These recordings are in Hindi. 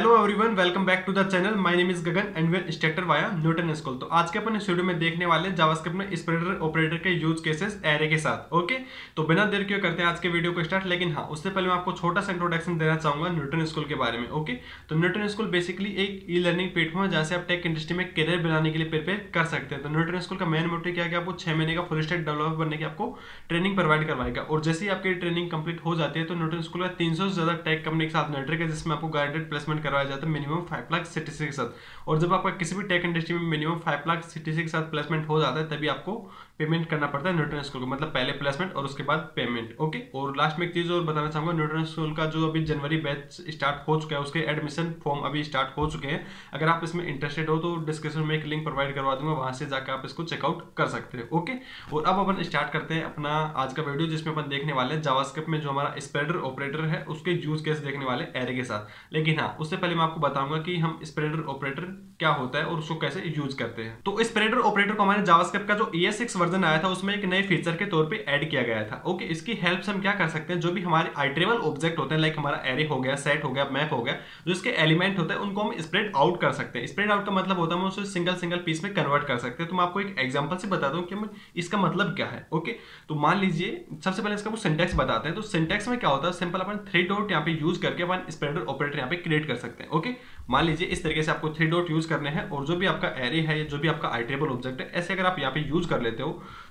Hello everyone welcome back to the channel my name is Gagan and well instructor via Newton school तो आज के अपन इस में देखने वाले जावास्क्रिप्ट में स्प्रेडर ऑपरेटर के यूज़ केसेस एरे के साथ ओके तो बिना देर क्यों करते हैं आज के वीडियो को स्टार्ट लेकिन हाँ उससे पहले मैं आपको छोटा सा इंट्रोडक्शन देना चाहूँगा न्यूटन स्कूल के बारे में ओके तो न्यूटन स्कूल बेसिकली एक ई लर्निंग प्लेटफॉर्म है जहाँ से आप टेक इंडस्ट्री में करियर बनाने के लिए प्रिपेयर कर सकते हैं। तो न्यूटन स्कूल का मेन मोटिव क्या है आपको छह महीने का फुल स्टेट डेवलपर बनने की आपको ट्रेनिंग प्रोवाइड करवाएगा। और जैसे ही आपकी ट्रेनिंग कंप्लीट हो जाती है तो न्यूटन स्कूल का तीन सौ से ज़्यादा टेक कंपनी के साथ नेटवर्क है, जिसमें आपको गाइडेड प्लेसमेंट करवाया जाता है मिनिमम फाइव लाख सीटीसी के साथ। और जब आपका किसी भी टेक इंडस्ट्री में मिनिमम फाइव लाख सीटीसी के साथ प्लेसमेंट हो जाता है, तभी आपको पेमेंट करना पड़ता है न्यूट्रन स्कूल को मतलब पहले प्लेसमेंट और उसके बाद पेमेंट ओके और लास्ट में एक चीज़ और बताना चाहूँगा न्यूट्रन स्कूल का जो अभी जनवरी बैच स्टार्ट हो चुका है, उसके एडमिशन फॉर्म अभी स्टार्ट हो चुके हैं। अगर आप इसमें इंटरेस्टेड हो तो डिस्क्रिप्शन में एक लिंक प्रोवाइड करवा दूँगा, वहाँ से जाकर आप इसको चेकआउट कर सकते हैं ओके और अब अपन स्टार्ट करते हैं अपना आज का वीडियो जिसमें अपन देखने वाले हैं जावास्क्रिप्ट में जो हमारा स्प्रेडर ऑपरेटर है, उसके यूज़ केस देखने वाले एरे के साथ। लेकिन हाँ उससे पहले मैं आपको बताऊँगा कि हम स्प्रेडर ऑपरेटर क्या होता है और उसको कैसे यूज़ करते हैं। तो स्प्रेडर ऑपरेटर को हमारे जावास्क्रिप्ट का जो ई वर्जन आया था, उसमें एक नए फीचर के तौर पे ऐड किया गया था। ओके इसकी हेल्प से हम क्या कर सकते हैं? जो भी हमारे आइट्रेबल ऑब्जेक्ट होते हैं लाइक हमारा एरे हो गया सेट हो गया मैप हो गया, जो इसके एलिमेंट होते हैं, उनको हम स्प्रेड आउट कर सकते हैं। स्प्रेड आउट का मतलब होता है हम उसे सिंगल सिंगल पीस में कन्वर्ट कर सकते हैं। तो मैं आपको एक एग्ज़ाम्पल से बता दूँ कि इसका मतलब क्या है ओके तो मान लीजिए, सबसे पहले इसका सिंटेक्स बताते हैं। तो सिंटेक्स में क्या होता है? सिंपल अपन थ्री डॉट यहाँ पे यूज़ करके अपन स्प्रेडर ऑपरेटर यहाँ पे क्रिएट कर सकते हैं ओके मान लीजिए इस तरीके से आपको थ्री डॉट यूज़ करने हैं और जो भी आपका एरे है, जो भी आपका आइट्रेबल ऑब्जेक्ट है, ऐसे अगर आप यहाँ पे यूज़ कर लेते हो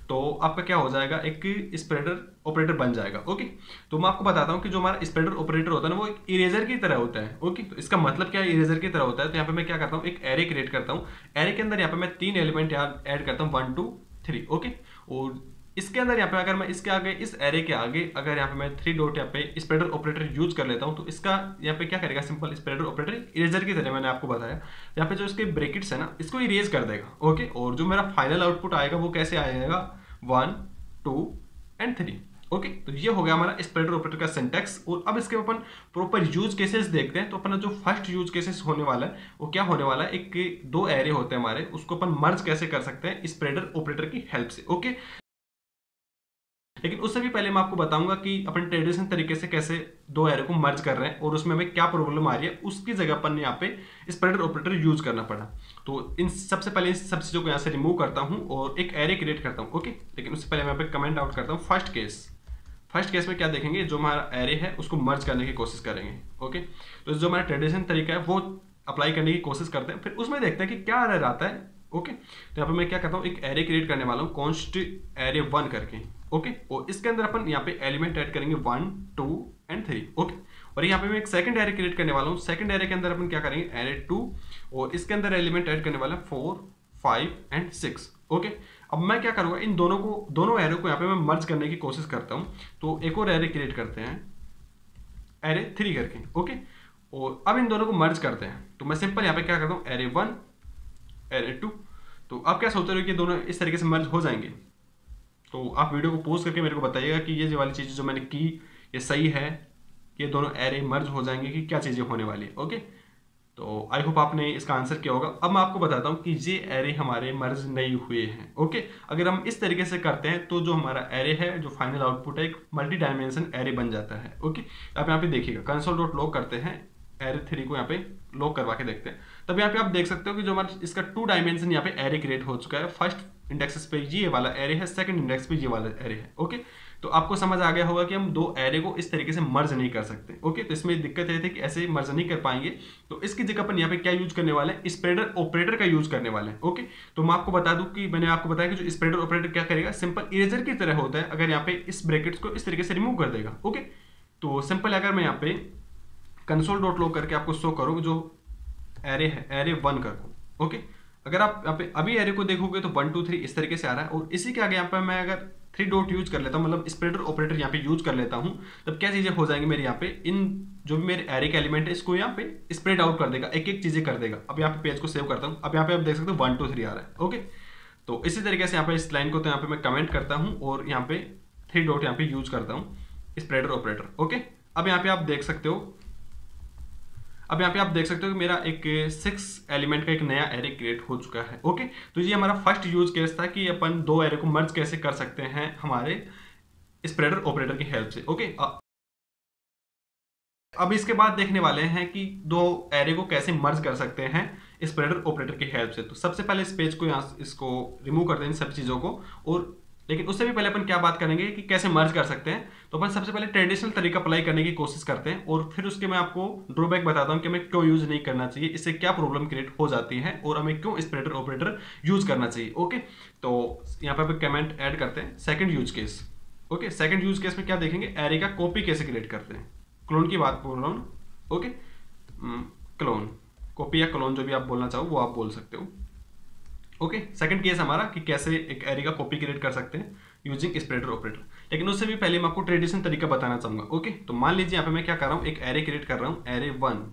तो आपका क्या हो जाएगा? एक स्प्रेडर ऑपरेटर बन जाएगा ओके तो मैं आपको बताता हूँ कि जो हमारा स्प्रेडर ऑपरेटर होता है ना, वो एक इरेजर की तरह होता है ओके तो इसका मतलब क्या है? इरेजर की तरह होता है। तो यहाँ पे मैं क्या करता हूँ, एक एरे क्रिएट करता हूँ। एरे के अंदर यहाँ पे मैं तीन एलिमेंट यहाँ ऐड करता हूँ वन टू थ्री ओके और इसके अंदर यहाँ पे अगर मैं इसके आगे, इस एरे के आगे अगर यहाँ पे मैं थ्री डॉट यहाँ पे स्प्रेडर ऑपरेटर यूज़ कर लेता हूँ तो इसका यहाँ पे क्या करेगा? सिंपल स्प्रेडर ऑपरेटर इरेजर की तरह मैंने आपको बताया। यहाँ पे जो इसके ब्रेकेट्स है ना, इसको इरेज कर देगा ओके और जो मेरा फाइनल आउटपुट आएगा वो कैसे आएगा? One two and three okay तो ये हो गया हमारा स्प्रेडर ऑपरेटर का सिंटेक्स और अब इसके अपन प्रॉपर यूज़ केसेस देखते हैं। तो अपना जो फ़र्स्ट यूज़ केसेस होने वाला है, वो क्या होने वाला है? एक, दो एरे होते हैं हमारे, उसको अपन मर्ज कैसे कर सकते हैं? स्प्रेडर ऑपरेटर की हेल्प से ओके लेकिन उससे भी पहले मैं आपको बताऊँगा कि अपन ट्रेडिशनल तरीके से कैसे दो एरो को मर्ज कर रहे हैं और उसमें हमें क्या प्रॉब्लम आ रही है, उसकी जगह अपन यहाँ पे स्प्रेडर ऑपरेटर यूज़ करना पड़ा। तो इन सबसे पहले इन सब चीज़ों को यहाँ से रिमूव करता हूँ और एक एरे क्रिएट करता हूँ ओके लेकिन उससे पहले मैं यहाँ पे कमेंट आउट करता हूँ फ़र्स्ट केस फ़र्स्ट केस में क्या देखेंगे? जो हमारा एरे है, उसको मर्ज करने की कोशिश करेंगे ओके तो जो हमारा ट्रेडिशनल तरीका है, वो अप्लाई करने की कोशिश करते हैं। फिर उसमें देखते हैं कि क्या एरर आता है ओके तो यहाँ पर मैं क्या करता हूँ, एक एरे क्रिएट करने वाला हूँ कॉन्स्ट एरे वन करके। ओके और इसके अंदर अपन यहाँ पे एलिमेंट ऐड करेंगे one two and three okay और यहाँ पे मैं एक सेकंड एरे क्रिएट करने वाला हूँ। सेकंड एरे के अंदर अपन क्या करेंगे? एरे टू और इसके अंदर एलिमेंट ऐड करने वाला है four five and six okay अब मैं क्या करूँगा? इन दोनों को, दोनों एरे को यहाँ पे मैं मर्ज करने की कोशिश करता हूँ। तो एक और एरे क्रिएट करते हैं। एरे थ्री करके ओके और अब इन दोनों को मर्ज करते हैं। तो मैं सिंपल यहाँ पे क्या करता हूँ? एरे वन एरे टू तो आप क्या सोचते हो कि दोनों इस तरीके से मर्ज हो जाएँगे? तो आप वीडियो को पोस्ट करके मेरे को बताइएगा कि ये वाली चीज़ जो मैंने की, ये सही है ये दोनों एरे मर्ज हो जाएँगे कि क्या चीज़ें होने वाली है ओके तो आई होप आपने इसका आंसर किया होगा। अब मैं आपको बताता हूँ कि ये एरे हमारे मर्ज नहीं हुए हैं ओके अगर हम इस तरीके से करते हैं तो जो हमारा एरे है, जो फाइनल आउटपुट है, एक मल्टी डायमेंशन एरे बन जाता है ओके आप यहाँ पे देखिएगा कंसोल डॉट लॉग करते हैं एरे थ्री को यहाँ पे लॉक करवा के देखते हैं। तब यहाँ पे आप देख सकते हो कि जो हमारा, इसका टू डायमेंशन यहाँ पे एरे क्रिएट हो चुका है। फ़र्स्ट इंडेक्स पे ये वाला एरे है सेकंड इंडेक्स पे ये वाला एरे है ओके तो आपको समझ आ गया होगा कि हम दो एरे को इस तरीके से मर्ज नहीं कर सकते ओके तो इसमें दिक्कत ये थी कि ऐसे मर्ज नहीं कर पाएँगे। तो इसकी जगह अपन यहाँ पे क्या यूज़ करने वाले हैं? स्प्रेडर ऑपरेटर का यूज़ करने वाले हैं ओके तो मैं आपको बता दूँ कि मैंने आपको बताया कि जो स्प्रेडर ऑपरेटर क्या करेगा? सिंपल इरेजर की तरह होता है, अगर यहाँ पे इस ब्रेकेट्स को इस तरीके से रिमूव कर देगा ओके तो सिंपल अगर मैं यहाँ पे कंसोल डॉट लॉग करके आपको शो करूँ, जो एरे है एरे वन कर ओके अगर आप यहाँ पे अभी एरे को देखोगे तो वन टू थ्री इस तरीके से आ रहा है और इसी के आगे यहाँ पर मैं अगर थ्री डॉट यूज़ कर लेता हूँ मतलब स्प्रेडर ऑपरेटर यहाँ पे यूज़ कर लेता हूँ तब क्या चीज़ें हो जाएँगी मेरे यहाँ पे इन जो भी मेरे एरे के एलिमेंट है इसको यहाँ पे स्प्रेड आउट कर देगा एक एक चीज़ें कर देगा अब यहाँ पे पेज को सेव करता हूँ अब यहाँ पे आप देख सकते हो वन टू थ्री आ रहा है ओके तो इसी तरीके से यहाँ पे इस लाइन को तो यहाँ पे मैं कमेंट करता हूँ और यहाँ पे थ्री डॉट यहाँ पे यूज़ करता हूँ स्प्रेडर ऑपरेटर ओके अब यहाँ पे आप देख सकते हो अब यहाँ पे आप देख सकते हो कि मेरा एक सिक्स एलिमेंट का एक नया एरे क्रिएट हो चुका है ओके तो ये हमारा फ़र्स्ट यूज़ केस था कि अपन दो एरे को मर्ज कैसे कर सकते हैं हमारे स्प्रेडर ऑपरेटर की हेल्प से ओके अब इसके बाद देखने वाले हैं कि दो एरे को कैसे मर्ज कर सकते हैं स्प्रेडर ऑपरेटर की हेल्प से। तो सबसे पहले इस पेज को यहाँ इसको रिमूव कर दें इन सब चीज़ों को, और लेकिन उससे भी पहले अपन क्या बात करेंगे कि कैसे मर्ज कर सकते हैं? तो अपन सबसे पहले ट्रेडिशनल तरीका अप्लाई करने की कोशिश करते हैं और फिर उसके मैं आपको ड्रॉबैक बताता हूँ कि हमें क्यों यूज़ नहीं करना चाहिए, इससे क्या प्रॉब्लम क्रिएट हो जाती है और हमें क्यों स्प्रेडर ऑपरेटर यूज़ करना चाहिए ओके तो यहाँ पर कमेंट ऐड करते हैं second use case okay second use case में क्या देखेंगे? एरे का कॉपी कैसे क्रिएट करते हैं? क्लोन की बात बोल रहा हूँ ओके क्लोन कॉपी या क्लोन जो भी आप बोलना चाहो वो आप बोल सकते हो। ओके सेकंड केस हमारा कि कैसे एक एरे का कॉपी क्रिएट कर सकते हैं यूजिंग स्प्रेडर ऑपरेटर लेकिन उससे भी पहले मैं आपको ट्रेडिशनल तरीका बताना चाहूँगा। ओके तो मान लीजिए यहाँ पे मैं क्या कर रहा हूँ? एक एरे क्रिएट कर रहा हूँ array one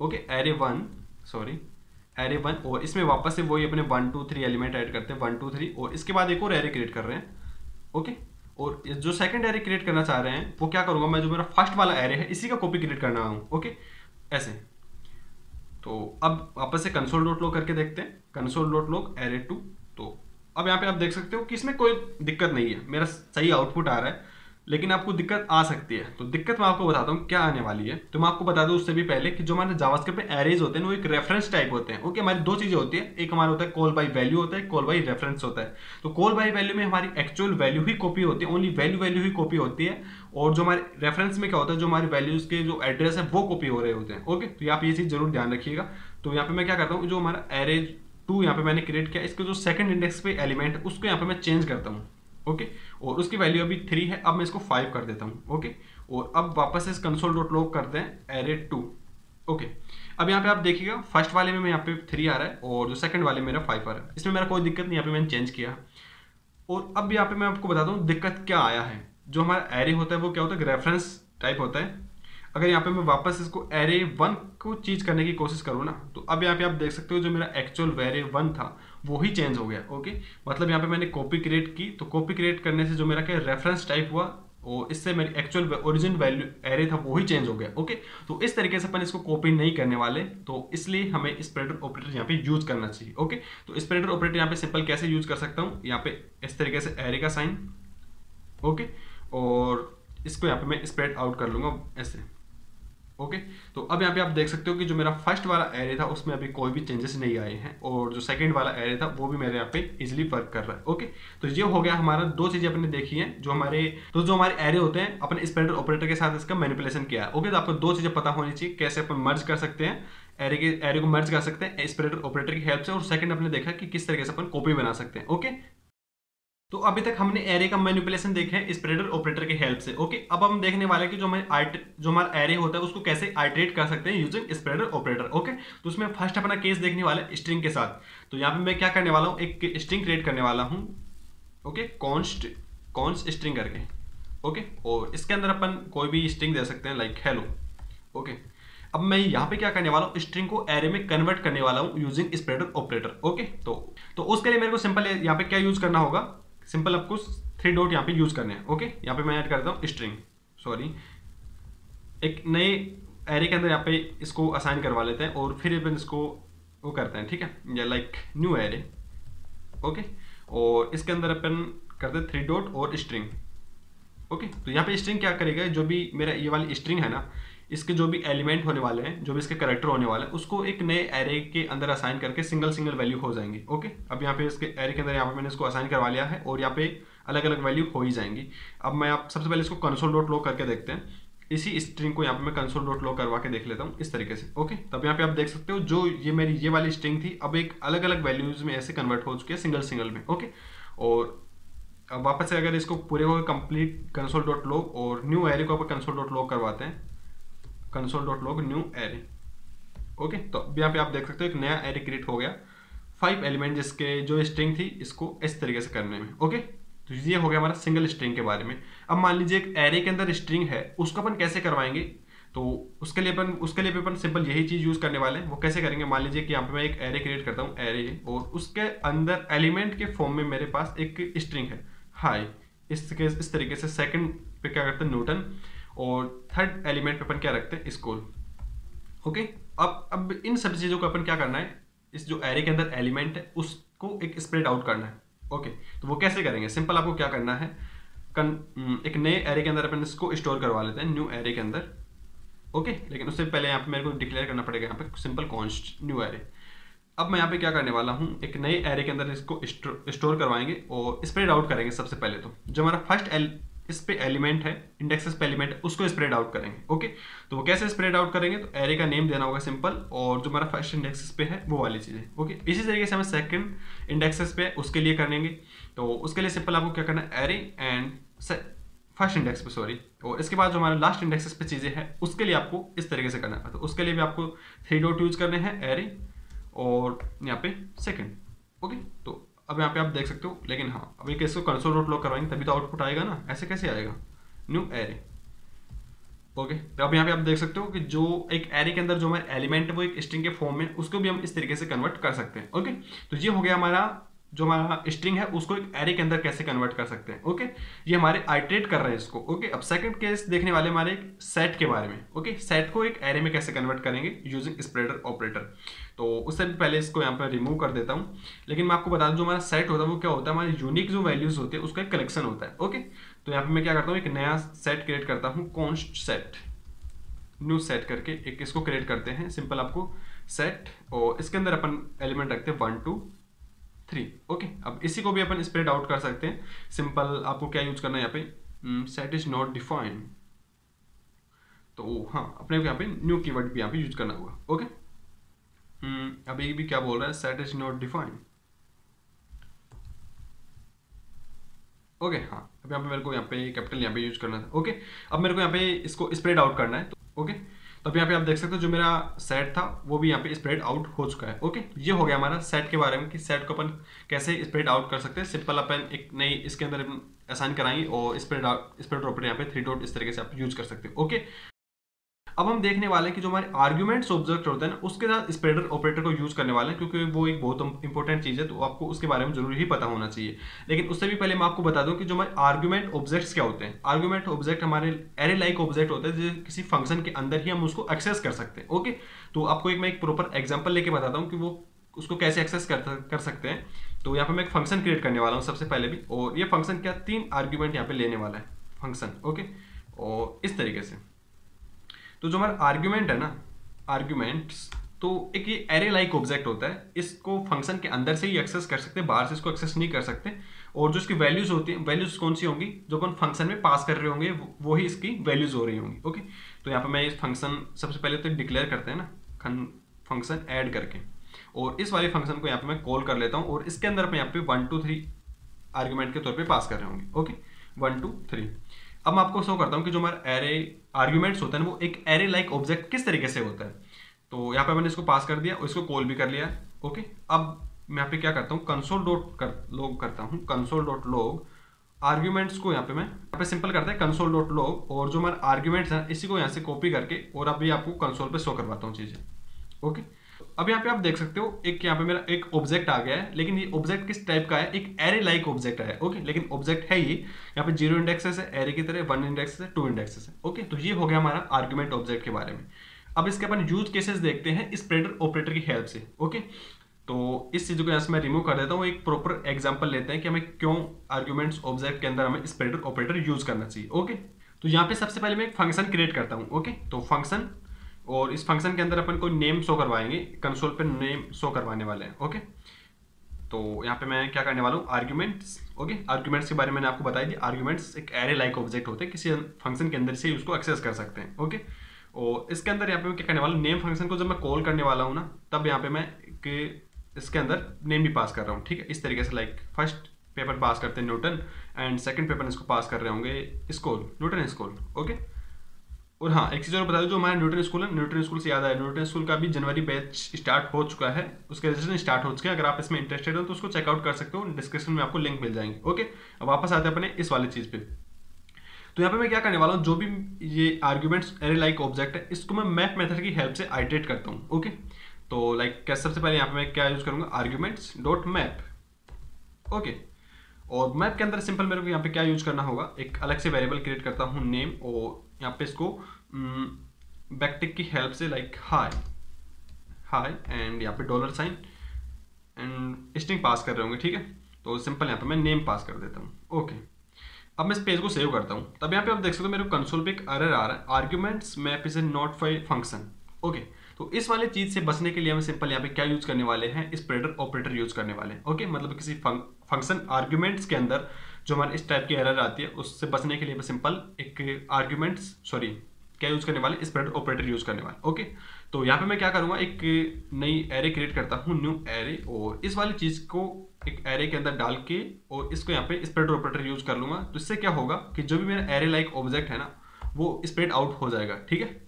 okay array one sorry array one और इसमें वापस से वही अपने one two three element add करते हैं वन टू थ्री और इसके बाद एक और एरे क्रिएट कर रहे हैं। ओके और जो सेकंड एरे क्रिएट करना चाह रहे हैं, वो क्या करूँगा? मैं जो मेरा फ़र्स्ट वाला एरे है, इसी का कॉपी क्रिएट करना हूँ ओके ऐसे। तो अब वापस से कंसोल डॉट लॉग करके देखते हैं। Console dot log array two तो अब यहाँ पे आप देख सकते हो कि इसमें कोई दिक्कत नहीं है। मेरा सही आउटपुट आ रहा है। लेकिन आपको दिक्कत आ सकती है। तो दिक्कत मैं आपको बताता हूँ क्या आने वाली है। तो मैं आपको बता दूँ उससे भी पहले कि जो हमारे जावास्क्रिप्ट में एरेज होते हैं, वो एक रेफरेंस टाइप होते हैं। ओके, हमारी दो चीज़ें होती है। एक हमारा होता है कॉल बाई वैल्यू होता है कॉल बाई रेफरेंस होता है। तो कॉल बाई वैल्यू में हमारी एक्चुअल वैल्यू ही कॉपी होती है ओनली वैल्यू वैल्यू ही कॉपी होती है। और जो हमारे रेफरेंस में क्या होता है, जो हमारे वैल्यूज़ के जो एड्रेस है, वो कॉपी हो रहे होते हैं। ओके तो आप ये चीज़ ज़रूर ध्यान रखिएगा। तो यहाँ पे मैं क्या करता हूँ, जो हमारा एरेज टू यहाँ पे मैंने क्रिएट किया, इसके जो सेकंड इंडेक्स पे एलिमेंट है उसको यहाँ पे मैं चेंज करता हूँ। ओके? और उसकी वैल्यू अभी थ्री है, अब मैं इसको फाइव कर देता हूँ, ओके? और अब वापस इस कंसोल डॉट लॉग करते हैं एरे टू ओके? अब यहाँ पे आप देखिएगा फ़र्स्ट वाले में यहाँ पे थ्री आ रहा है, और जो सेकंड वाले मेरा फाइव आ रहा है। इसमें मेरा कोई दिक्कत नहीं, यहाँ पे मैंने चेंज किया। और अब यहाँ पे मैं आपको बताता हूँ, दिक्कत क्या आया है। जो हमारा एरे होता है, वो क्या होता है? रेफरेंस टाइप होता है। अगर यहाँ पे मैं वापस इसको एरे वन को चीज़ करने की कोशिश करूँ ना तो अब यहाँ पे आप देख सकते हो जो मेरा एक्चुअल वेरे वन था वो ही चेंज हो गया ओके मतलब यहाँ पे मैंने कॉपी क्रिएट की तो कॉपी क्रिएट करने से जो मेरा क्या रेफरेंस टाइप हुआ, और इससे मेरी एक्चुअल ओरिजिन वैल्यू एरे था वो ही चेंज हो गया ओके तो इस तरीके से अपन इसको कॉपी नहीं करने वाले तो इसलिए हमें स्प्रेडर ऑपरेटर यहाँ पे यूज़ करना चाहिए ओके तो स्प्रेडर ऑपरेटर यहाँ पे सिंपल कैसे यूज़ कर सकता हूँ? यहाँ पे इस तरीके से एरे का साइन ओके और इसको यहाँ पे मैं स्प्रेड आउट कर लूँगा, ऐसे। ओके तो अब यहाँ पे आप देख सकते हो कि जो मेरा फ़र्स्ट वाला एरे था, उसमें अभी कोई भी चेंजेस नहीं आए हैं। और जो सेकंड वाला एरे था, वो भी मेरे यहाँ पे इजिली वर्क कर रहा है। ओके तो ये हो गया हमारा दो चीज़ें अपने देखी हैं, जो हमारे तो जो हमारे एरे होते हैं, अपने स्पेंडर ऑपरेटर के साथ इसका मैनिपुलेशन किया है। ओके तो आपको दो चीज़ें पता होनी चाहिए, कैसे अपन मर्ज कर सकते हैं। एरे के एरे को मर्ज कर सकते हैं स्प्रेडर ऑपरेटर की हेल्प से, और सेकंड अपने देखा कि किस तरीके से अपन कॉपी बना सकते हैं। ओके तो अभी तक हमने एरे का मैनिपुलेशन देखे हैं स्प्रेडर ऑपरेटर के हेल्प से ओके अब हम देखने वाले कि जो हमारे जो हमारा एरे होता है, उसको कैसे आइट्रेट कर सकते हैं यूजिंग स्प्रेडर ऑपरेटर ओके तो उसमें फ़र्स्ट अपना केस देखने वाला है स्ट्रिंग के साथ। तो यहाँ पे मैं क्या करने वाला हूँ? एक स्ट्रिंग क्रिएट करने वाला हूँ ओके कॉन्स्ट कॉन्स्ट स्ट्रिंग करके ओके और इसके अंदर अपन कोई भी स्ट्रिंग दे सकते हैं लाइक हेलो ओके अब मैं यहाँ पे क्या करने वाला हूँ? स्ट्रिंग को एरे में कन्वर्ट करने वाला हूँ यूजिंग स्प्रेडर ऑपरेटर ओके तो तो उसके लिए मेरे को सिंपल यहाँ पे क्या यूज़ करना होगा? सिंपल आपको थ्री डॉट यहाँ पे यूज़ करने हैं ओके यहाँ पे मैं ऐड करता हूँ स्ट्रिंग सॉरी एक नए एरे के अंदर यहाँ पे इसको असाइन करवा लेते हैं और फिर अपन इसको वो करते हैं, ठीक है? या लाइक न्यू एरे ओके और इसके अंदर अपन करते हैं थ्री डॉट और स्ट्रिंग ओके तो यहाँ पे स्ट्रिंग क्या करेगा? जो भी मेरा ये वाली स्ट्रिंग है ना इसके जो भी एलिमेंट होने वाले हैं, जो भी इसके करेक्टर होने वाले हैं, उसको एक नए एरे के अंदर असाइन करके सिंगल सिंगल वैल्यू हो जाएँगी ओके अब यहाँ पे इसके एरे के अंदर यहाँ पे मैंने इसको असाइन करवा लिया है और यहाँ पे अलग अलग वैल्यू हो ही जाएँगी। अब मैं आप सबसे पहले इसको कंसोल डॉट लो करके देखते हैं। इसी स्ट्रिंग को यहाँ पे मैं कंसोल डॉट लो करवा के देख लेता हूँ इस तरीके से ओके तब यहाँ पे आप देख सकते हो जो ये मेरी, ये वाली स्ट्रिंग थी, अब एक अलग अलग वैल्यूज़ में ऐसे कन्वर्ट हो चुके हैं सिंगल सिंगल में ओके और अब वापस से अगर इसको पूरे को कंप्लीट कंसोल डॉट लो और न्यू एरे को आप कंसोल डॉट लो करवाते हैं console dot log new array okay तो यहाँ पे आप देख सकते हो एक नया एरे क्रिएट हो गया। फाइव एलिमेंट जिसके जो स्ट्रिंग थी, इसको इस तरीके से करने में। ओके तो ये हो गया हमारा सिंगल स्ट्रिंग के बारे में। अब मान लीजिए एक एरे के अंदर स्ट्रिंग है, उसको अपन कैसे करवाएँगे? तो उसके लिए अपन, उसके लिए भी अपन सिंपल यही चीज़ यूज़ करने वाले हैं। वो कैसे करेंगे? मान लीजिए कि यहाँ पे मैं एक एरे क्रिएट करता हूँ एरे और उसके अंदर एलिमेंट के फॉर्म में मेरे पास एक स्ट्रिंग है। हाई इस इस तरीके से सेकंड पे क्या करते हैं? न्यूटन और थर्ड एलिमेंट पे अपन क्या रखते हैं? स्कूल ओके अब अब इन सब चीज़ों को अपन क्या करना है? इस जो एरे के अंदर एलिमेंट है उसको एक स्प्रेड आउट करना है. ओके तो वो कैसे करेंगे? सिंपल आपको क्या करना है? कन, एक नए एरे के अंदर अपन इसको स्टोर करवा लेते हैं न्यू एरे के अंदर. ओके लेकिन उससे पहले यहाँ पे मेरे को डिक्लेयर करना पड़ेगा यहाँ पे सिंपल कॉन्स्ट न्यू एरे अब मैं यहाँ पे क्या करने वाला हूँ? एक नए एरे के अंदर इसको स्टोर करवाएँगे और स्प्रेड आउट करेंगे सबसे पहले तो. जो हमारा फ़र्स्ट इस पे एलिमेंट है इंडेक्सेस पे एलिमेंट है, उसको स्प्रेड आउट करेंगे ओके तो वो कैसे स्प्रेड आउट करेंगे? तो एरे का नेम देना होगा सिंपल और जो हमारा फ़र्स्ट इंडेक्सेस पे है, वो वाली चीज़ है ओके इसी तरीके से हमें सेकंड इंडेक्सेस पे उसके लिए करेंगे। तो उसके लिए सिंपल आपको क्या करना है? एरे एंड फ़र्स्ट इंडेक्स पे सॉरी और इसके बाद जो हमारे लास्ट इंडेक्सेस पे चीज़ें हैं, उसके लिए आपको इस तरीके से करना है। तो उसके लिए भी आपको थ्री डॉट यूज़ करने हैं एरे और यहाँ पे सेकेंड ओके तो अब यहाँ पे आप देख सकते हो, लेकिन हाँ अभी कैसे कंसोल डॉट लॉक करवाएँगे, तभी तो आउटपुट आएगा ना। ऐसे कैसे आएगा? न्यू एरे ओके तो अब यहाँ पे आप देख सकते हो कि जो एक एरे के अंदर जो हमारे एलिमेंट है, वो एक स्ट्रिंग के फॉर्म में, उसको भी हम इस तरीके से कन्वर्ट कर सकते हैं। ओके तो ये हो गया हमारा जो हमारा स्ट्रिंग है, उसको एक एरे के अंदर कैसे कन्वर्ट कर सकते हैं ओके ये हमारे आइट्रेट कर रहे हैं इसको ओके अब सेकंड केस देखने वाले हमारे एक सेट के बारे में ओके सेट को एक एरे में कैसे कन्वर्ट करेंगे? यूजिंग स्प्रेडर ऑपरेटर तो उससे भी पहले इसको यहाँ पर रिमूव कर देता हूँ, लेकिन मैं आपको बता दूँ, जो हमारा सेट होता है, वो क्या होता है? हमारे यूनिक जो वैल्यूज़ होते हैं, उसका एक कलेक्शन होता है ओके तो यहाँ पर मैं क्या करता हूँ, एक नया सेट क्रिएट करता हूँ कॉन्स्ट सेट न्यू सेट करके एक इसको क्रिएट करते हैं सिंपल आपको सेट और इसके अंदर अपन एलिमेंट रखते हैं वन टू थ्री ओके अब इसी को भी अपन स्प्रेड आउट कर सकते हैं। सिंपल आपको क्या यूज़ करना है यहाँ पे? सेट इज़ नॉट डिफाइंड तो हाँ अपने यहाँ पे न्यू कीवर्ड भी यहाँ पे यूज़ करना होगा। ओके hmm, अभी भी क्या बोल रहा है? Set is not defined okay हाँ। अब यहाँ पे मेरे को यहाँ पे कैपिटल यहाँ पे यूज़ करना था। ओके अब मेरे को यहाँ पे इसको स्प्रेड आउट करना है। तो ओके तो अब यहाँ पे आप देख सकते हो जो मेरा सेट था, वो भी यहाँ पे स्प्रेड आउट हो चुका है ओके ये हो गया हमारा सेट के बारे में कि सेट को अपन कैसे स्प्रेड आउट कर सकते हैं। सिंपल अपन एक नई इसके अंदर असाइन कराएँगे और स्प्रेड स्प्रेड प्रॉपर्टी यहाँ पे थ्री डॉट इस तरीके से आप यूज़ कर सकते हो ओके अब हम देखने वाले हैं कि जो हमारे आर्ग्यूमेंट्स ऑब्जेक्ट होते हैं उसके साथ स्प्रेडर ऑपरेटर को यूज़ करने वाले हैं क्योंकि वो एक बहुत इंपॉर्टेंट चीज़ है तो आपको उसके बारे में ज़रूरी ही पता होना चाहिए। लेकिन उससे भी पहले मैं आपको बता दूँ कि जो हमारे आर्ग्यूमेंट ऑब्जेक्ट्स क्या होते हैं? आर्ग्यूमेंट ऑब्जेक्ट हमारे एरे लाइक ऑब्जेक्ट होते हैं जो किसी फ़ंक्शन के अंदर ही हम उसको एक्सेस कर सकते हैं ओके तो आपको एक मैं एक प्रॉपर एग्ज़ाम्पल लेके बताता हूँ कि वो उसको कैसे एक्सेस कर, कर सकते हैं। तो यहाँ पे मैं एक फ़ंक्शन क्रिएट करने वाला हूँ सबसे पहले भी और ये फ़ंक्शन क्या? तीन आर्ग्यूमेंट यहाँ पे लेने वाला है फ़ंक्शन ओके और इस तरीके से। तो जो हमारा आर्ग्यूमेंट है ना आर्ग्यूमेंट्स तो एक ये एरे लाइक ऑब्जेक्ट होता है, इसको फ़ंक्शन के अंदर से ही एक्सेस कर सकते हैं, बाहर से इसको एक्सेस नहीं कर सकते। और जो इसकी वैल्यूज़ होती हैं वैल्यूज़ कौन सी होंगी? जो अपन फ़ंक्शन में पास कर रहे होंगे, वो ही इसकी वैल्यूज़ हो रही होंगी ओके तो यहाँ पर मैं इस फ़ंक्शन सबसे पहले तो डिक्लेयर करते हैं ना फ़ंक्शन ऐड करके। और इस वाले फ़ंक्शन को यहाँ पे मैं कॉल कर लेता हूँ, और इसके अंदर मैं यहाँ पे वन टू थ्री आर्ग्यूमेंट के तौर पे पास कर रहे होंगे ओके वन टू थ्री अब मैं आपको शो करता हूँ कि जो हमारा एरे आर्ग्यूमेंट्स होते हैं वो एक एरे लाइक ऑब्जेक्ट किस तरीके से होता है। तो यहाँ पे मैंने इसको पास कर दिया और इसको कॉल भी कर लिया ओके अब मैं यहाँ पे क्या करता हूँ? कंसोल डॉट कर लॉग करता हूँ। कंसोल डॉट लॉग आर्ग्यूमेंट्स को यहाँ पे मैं, यहाँ पे सिंपल करता है कंसोल डॉट लॉग और जो हमारे आर्ग्यूमेंट्स हैं, इसी को यहाँ से कॉपी करके और अभी आपको कंसोल पे शो करवाता हूँ चीज़ें ओके अब यहाँ पे आप देख सकते हो, एक यहाँ पे मेरा एक ऑब्जेक्ट आ गया है, लेकिन ये ऑब्जेक्ट किस टाइप का है? एक एरे लाइक ऑब्जेक्ट है ओके लेकिन ऑब्जेक्ट है ये, यहाँ पे ज़ीरो इंडेक्सेस है एरे की तरह वन इंडेक्सेस है टू इंडेक्सेस है ओके तो ये हो गया हमारा आर्ग्यूमेंट ऑब्जेक्ट के बारे में। अब इसके अपन यूज़ केसेस देखते हैं स्प्रेडर ऑपरेटर की हेल्प से ओके तो इस चीज़ को यहाँ से मैं रिमूव कर देता हूँ, एक प्रॉपर एग्ज़ाम्पल लेते हैं कि हमें क्यों आर्ग्यूमेंट्स ऑब्जेक्ट के अंदर हमें स्प्रेडर ऑपरेटर यूज़ करना चाहिए ओके तो यहाँ पे सबसे पहले मैं एक फ़ंक्शन क्रिएट करता हूँ ओके तो फ़ंक्शन और इस फ़ंक्शन के अंदर अपन को नेम शो करवाएँगे कंसोल पे नेम शो करवाने वाले हैं ओके तो यहाँ पे मैं क्या करने वाला हूँ? आर्ग्यूमेंट्स ओके आर्ग्यूमेंट्स के बारे में मैंने आपको बताया दिया आर्ग्यूमेंट्स एक एरे लाइक ऑब्जेक्ट होते हैं, किसी फ़ंक्शन के अंदर से ही उसको एक्सेस कर सकते हैं ओके और इसके अंदर यहाँ पे मैं क्या करने वाला हूँ? नेम फ़ंक्शन को जब मैं कॉल करने वाला हूँ ना, तब यहाँ पे मैं इसके अंदर नेम भी पास कर रहा हूँ, ठीक है? इस तरीके से लाइक फ़र्स्ट पेपर पास करते हैं न्यूटन एंड सेकंड पेपर इसको पास कर रहे होंगे स्कूल न्यूटन स्कूल ओके और हाँ एक चीज़ और बता दो, जो हमारा न्यूटन स्कूल है न्यूटन स्कूल से याद आया। न्यूटन स्कूल का भी जनवरी बैच स्टार्ट हो चुका है, उसके रजिस्ट्रेशन स्टार्ट हो चुके हैं। अगर आप इसमें इंटरेस्टेड हो तो उसको चेकआउट कर सकते हो। डिस्क्रिप्शन में आपको लिंक मिल जाएँगे ओके अब वापस आते हैं अपने इस वाले चीज़ पे। तो यहाँ पे मैं क्या करने वाला हूँ, जो भी ये आर्ग्यूमेंट्स एरे लाइक ऑब्जेक्ट है, इसको मैं मैप मेथड की हेल्प से आइट्रेट करता हूँ ओके तो लाइक क्या सबसे पहले यहाँ पे मैं क्या यूज़ करूँगा? आर्ग्यूमेंट्स डॉट मैप ओके और मैप के अंदर सिंपल मेरे को यहाँ पे क्या यूज़ करना होगा? एक अलग से वेरिएबल क्रिएट करता हूँ नेम और यहाँ पे इसको बैकटिक की हेल्प से लाइक हाई हाई एंड यहाँ पे dollar sign and string pass कर रहे होंगे, ठीक है? तो सिंपल यहाँ पे मैं नेम पास कर देता हूँ. ओके अब मैं इस पेज को सेव करता हूँ. तब यहाँ पे आप देख सकते हो मेरे कंसोल पे एक एरर आ रहा है. Arguments map is a not file function okay तो इस वाले चीज़ से बचने के लिए हम सिंपल यहाँ पे क्या यूज़ करने वाले हैं? स्प्रेडर ऑपरेटर यूज़ करने वाले हैं. ओके मतलब किसी फ़ंक्शन आर्ग्यूमेंट्स के अंदर जो हमारे इस टाइप की एरर आती है उससे बचने के लिए सिंपल एक आर्ग्यूमेंट्स सॉरी क्या यूज़ करने वाले स्प्रेड ऑपरेटर यूज़ करने वाले ओके तो यहाँ पे मैं क्या करूँगा एक नई एरे क्रिएट करता हूँ न्यू एरे और इस वाली चीज़ को एक एरे के अंदर डाल के और इसको यहाँ पे स्प्रेड ऑपरेटर यूज़ कर लूँगा। तो इससे क्या होगा कि जो भी मेरा एरे लाइक ऑब्जेक्ट है ना वो स्प्रेड आउट हो जाएगा ठीक है?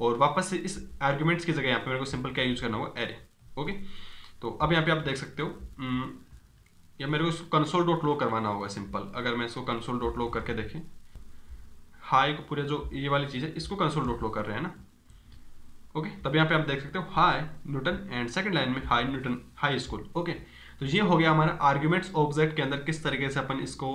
और वापस से इस आर्ग्यूमेंट्स की जगह यहाँ पे मेरे को सिंपल क्या यूज़ करना होगा एरे ओके तो अब यहाँ पे आप देख सकते हो हम्म, या मेरे को इसको कंसोल डॉट लो करवाना होगा सिंपल अगर मैं इसको कंसोल डॉट लो करके देखें। हाई को पूरे जो ये वाली चीज़ है, इसको कंसोल डॉट लो कर रहे हैं ना? ओके तब यहाँ पे आप देख सकते हो hi Newton and second line में hi Newton hi school okay तो ये हो गया हमारा आर्ग्यूमेंट्स ऑब्जेक्ट के अंदर किस तरीके से अपन इसको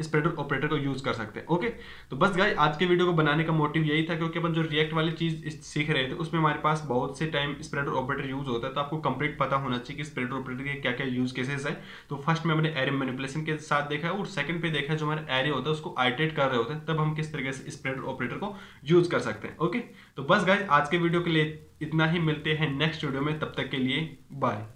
स्प्रेडर ऑपरेटर को यूज़ कर सकते हैं। ओके? तो बस गाइस, आज के वीडियो को बनाने का मोटिव यही था क्योंकि अपन जो रिएक्ट वाली चीज़ सीख रहे थे, उसमें हमारे पास बहुत से टाइम स्प्रेडर ऑपरेटर यूज़ होता है तो आपको कंप्लीट पता होना चाहिए कि स्प्रेडर ऑपरेटर के क्या क्या यूज़ केसेस है। तो फ़र्स्ट में मैंने एरे मैनिपुलेशन के साथ देखा और सेकंड पे देखा जो हमारे एरे होता है, उसको आइटेट कर रहे होते हैं, तब हम किस तरीके से स्प्रेडर ऑपरेटर को यूज़ कर सकते हैं। ओके? तो बस गाइज़ आज के वीडियो के लिए इतना ही, मिलते हैं नेक्स्ट वीडियो में, तब तक के लिए बाय